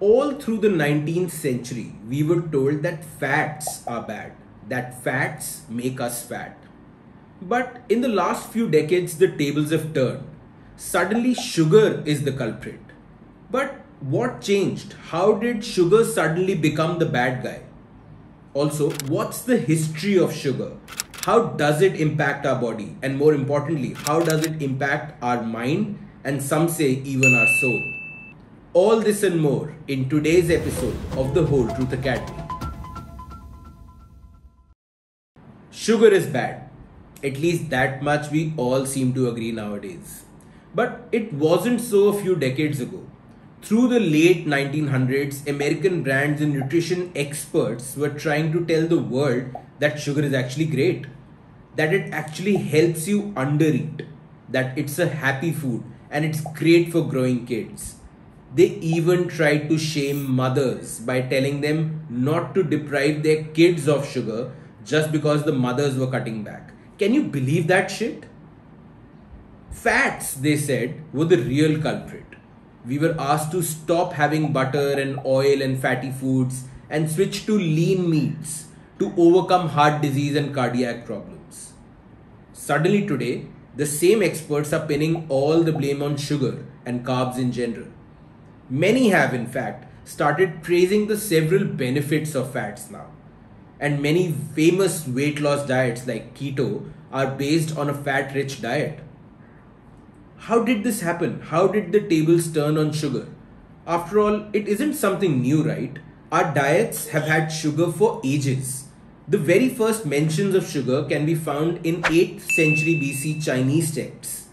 all through the 19th century, we were told that fats are bad, that fats make us fat. But in the last few decades, the tables have turned. Suddenly, sugar is the culprit. But what changed? How did sugar suddenly become the bad guy? Also, what's the history of sugar? How does it impact our body? And more importantly, how does it impact our mind and some say even our soul? All this and more in today's episode of the Whole Truth Academy. Sugar is bad. At least that much we all seem to agree nowadays. But it wasn't so a few decades ago. Through the late 1900s, American brands and nutrition experts were trying to tell the world that sugar is actually great, that it actually helps you undereat, that it's a happy food and it's great for growing kids. They even tried to shame mothers by telling them not to deprive their kids of sugar just because the mothers were cutting back. Can you believe that shit? Fats, they said, were the real culprit. We were asked to stop having butter and oil and fatty foods and switch to lean meats to overcome heart disease and cardiac problems. Suddenly, today, the same experts are pinning all the blame on sugar and carbs in general. Many have, in fact, started praising the several benefits of fats now. And many famous weight loss diets like keto are based on a fat rich diet. How did this happen? How did the tables turn on sugar? After all, it isn't something new, right? Our diets have had sugar for ages. The very first mentions of sugar can be found in 8th century BC Chinese texts.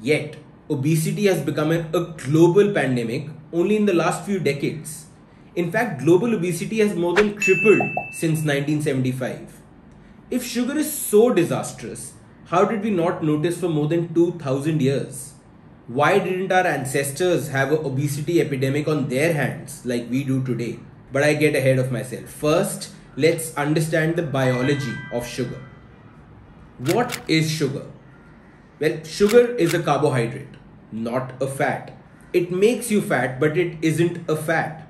Yet, obesity has become a, a global pandemic only in the last few decades. In fact, global obesity has more than tripled since 1975. If sugar is so disastrous, how did we not notice for more than 2000 years? Why didn't our ancestors have an obesity epidemic on their hands like we do today? But I get ahead of myself. First, let's understand the biology of sugar. What is sugar? Well, sugar is a carbohydrate, not a fat. It makes you fat, but it isn't a fat.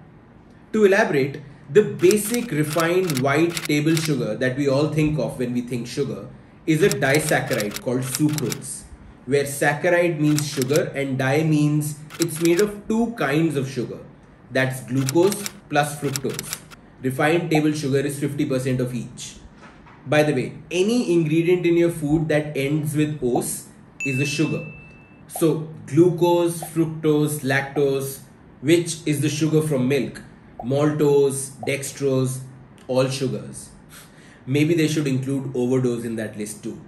To elaborate, the basic refined white table sugar that we all think of when we think sugar is a disaccharide called sucrose, where saccharide means sugar and di means it's made of two kinds of sugar. That's glucose plus fructose. Refined table sugar is 50% of each. By the way, any ingredient in your food that ends with os is a sugar. So, glucose, fructose, lactose, which is the sugar from milk, maltose, dextrose, all sugars. Maybe they should include overdose in that list too.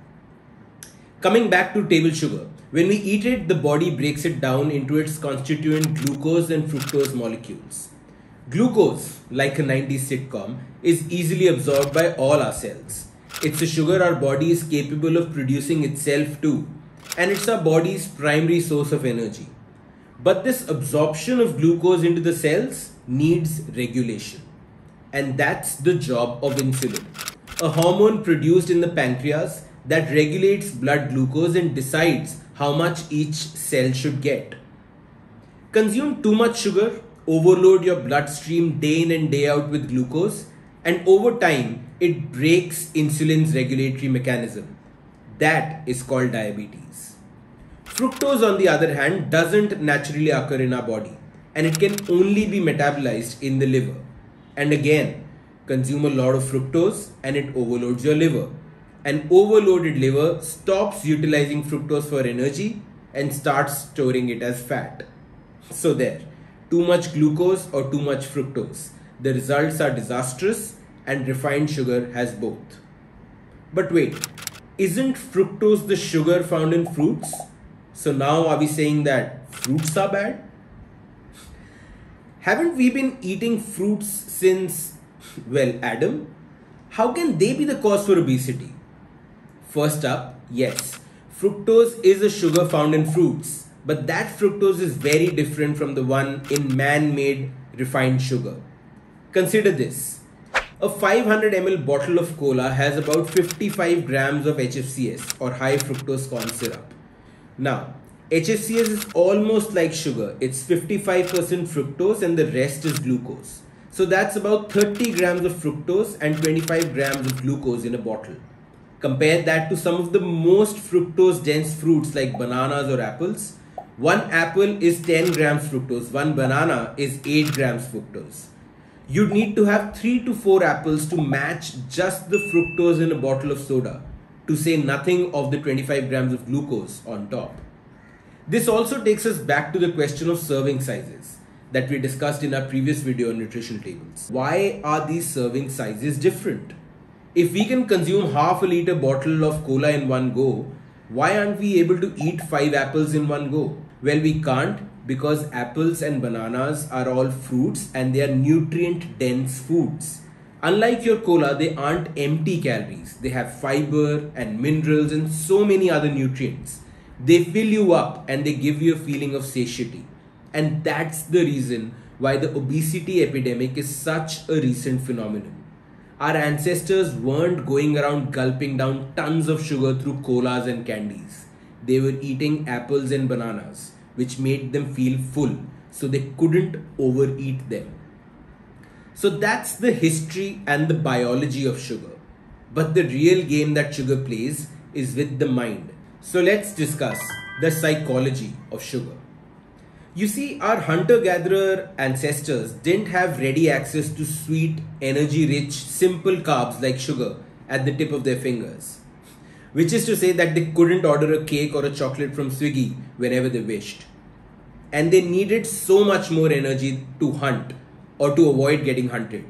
Coming back to table sugar, when we eat it, the body breaks it down into its constituent glucose and fructose molecules. Glucose, like a 90s sitcom, is easily absorbed by all our cells. It's a sugar our body is capable of producing itself too, and it's our body's primary source of energy. But this absorption of glucose into the cells needs regulation. And that's the job of insulin, a hormone produced in the pancreas that regulates blood glucose and decides how much each cell should get. Consume too much sugar, overload your bloodstream day in and day out with glucose, and over time, it breaks insulin's regulatory mechanism. That is called diabetes. Fructose, on the other hand, doesn't naturally occur in our body and it can only be metabolized in the liver. And again, consume a lot of fructose and it overloads your liver. An overloaded liver stops utilizing fructose for energy and starts storing it as fat. So, there, too much glucose or too much fructose. The results are disastrous and refined sugar has both. But wait, isn't fructose the sugar found in fruits? So now are we saying that fruits are bad? Haven't we been eating fruits since, well, Adam? How can they be the cause for obesity? First up, yes, fructose is a sugar found in fruits, but that fructose is very different from the one in man made refined sugar. Consider this a 500 ml bottle of cola has about 55 grams of HFCS or high fructose corn syrup. Now, HFCS is almost like sugar. It's 55% fructose and the rest is glucose. So that's about 30 grams of fructose and 25 grams of glucose in a bottle. Compare that to some of the most fructose dense fruits like bananas or apples. One apple is 10 grams fructose, one banana is 8 grams fructose. You'd need to have 3 to 4 apples to match just the fructose in a bottle of soda, to say nothing of the 25 grams of glucose on top. This also takes us back to the question of serving sizes that we discussed in our previous video on nutrition tables. Why are these serving sizes different? If we can consume half a liter bottle of cola in one go, why aren't we able to eat 5 apples in one go? Well, we can't because apples and bananas are all fruits and they are nutrient dense foods. Unlike your cola, they aren't empty calories. They have fiber and minerals and so many other nutrients. They fill you up and they give you a feeling of satiety. And that's the reason why the obesity epidemic is such a recent phenomenon. Our ancestors weren't going around gulping down tons of sugar through colas and candies. They were eating apples and bananas, which made them feel full, so they couldn't overeat them. So that's the history and the biology of sugar. But the real game that sugar plays is with the mind. So let's discuss the psychology of sugar. You see, our hunter gatherer ancestors didn't have ready access to sweet, energy rich, simple carbs like sugar at the tip of their fingers. Which is to say that they couldn't order a cake or a chocolate from Swiggy whenever they wished. And they needed so much more energy to hunt or to avoid getting hunted.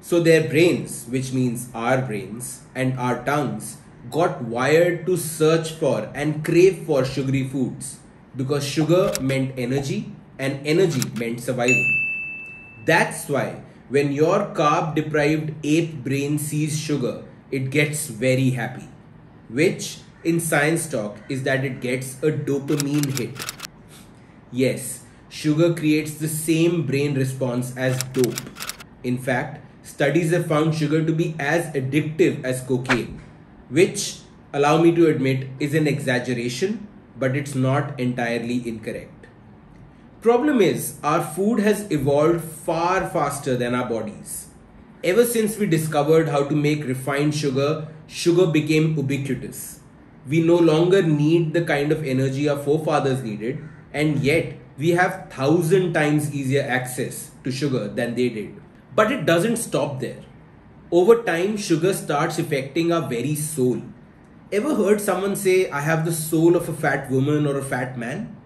So their brains, which means our brains and our tongues, got wired to search for and crave for sugary foods because sugar meant energy and energy meant survival. That's why when your carb deprived ape brain sees sugar, it gets very happy, which in science talk is that it gets a dopamine hit. Yes, sugar creates the same brain response as dope. In fact, studies have found sugar to be as addictive as cocaine, which, allow me to admit, is an exaggeration but it's not entirely incorrect. Problem is, our food has evolved far faster than our bodies. Ever since we discovered how to make refined sugar, sugar became ubiquitous. We no longer need the kind of energy our forefathers needed, and yet we have thousand times easier access to sugar than they did. But it doesn't stop there. Over time, sugar starts affecting our very soul. Ever heard someone say, I have the soul of a fat woman or a fat man?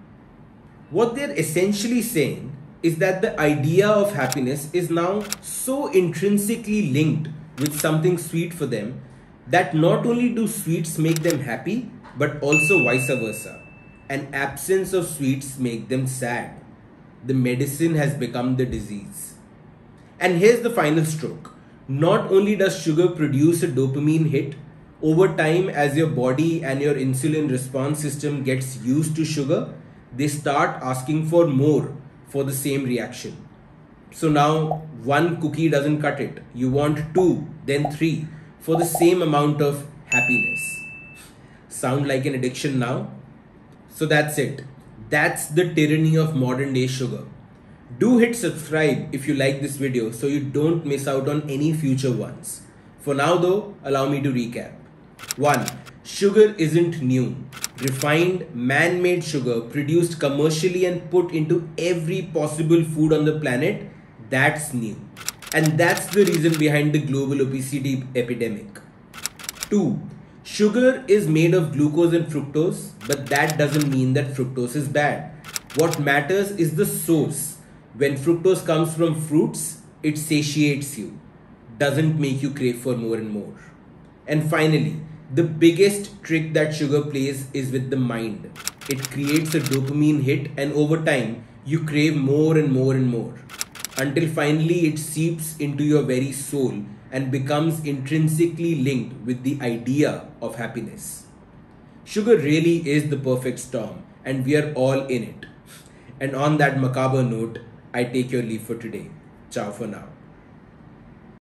What they're essentially saying is that the idea of happiness is now so intrinsically linked with something sweet for them that not only do sweets make them happy, but also vice versa. An absence of sweets make them sad. The medicine has become the disease. And here's the final stroke. Not only does sugar produce a dopamine hit, over time as your body and your insulin response system gets used to sugar they start asking for more for the same reaction so now one cookie doesn't cut it you want two then three for the same amount of happiness sound like an addiction now so that's it that's the tyranny of modern day sugar do hit subscribe if you like this video so you don't miss out on any future ones for now though allow me to recap 1. Sugar isn't new. Refined, man made sugar produced commercially and put into every possible food on the planet, that's new. And that's the reason behind the global obesity epidemic. 2. Sugar is made of glucose and fructose, but that doesn't mean that fructose is bad. What matters is the source. When fructose comes from fruits, it satiates you, doesn't make you crave for more and more. And finally, the biggest trick that sugar plays is with the mind. It creates a dopamine hit, and over time, you crave more and more and more until finally it seeps into your very soul and becomes intrinsically linked with the idea of happiness. Sugar really is the perfect storm, and we are all in it. And on that macabre note, I take your leave for today. Ciao for now.